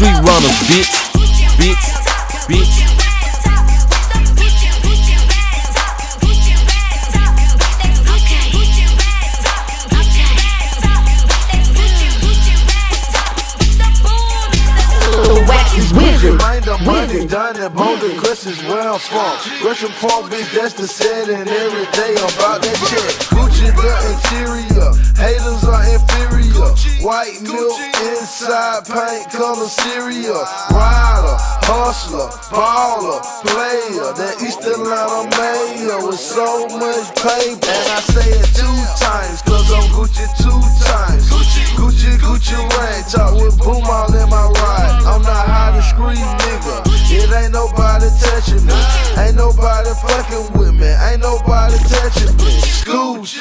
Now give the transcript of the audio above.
Hunters, bitch, bitch, bitch. Mind the money done at Bouldercrest is where I'm from. Gresham Park, bitch, that's the setting. Every day about that check. Gucci the interior. White milk inside paint color cereal. Rider, hustler, baller, player. That East Atlanta mayor with so much paper. And I say it two times, cause I'm Gucci two times. Gucci, Gucci Gucci rain, talk with boom all in my ride. I'm not high to scream, nigga. It ain't nobody touching me. Ain't nobody fucking with me. Ain't nobody touching me. Scooch.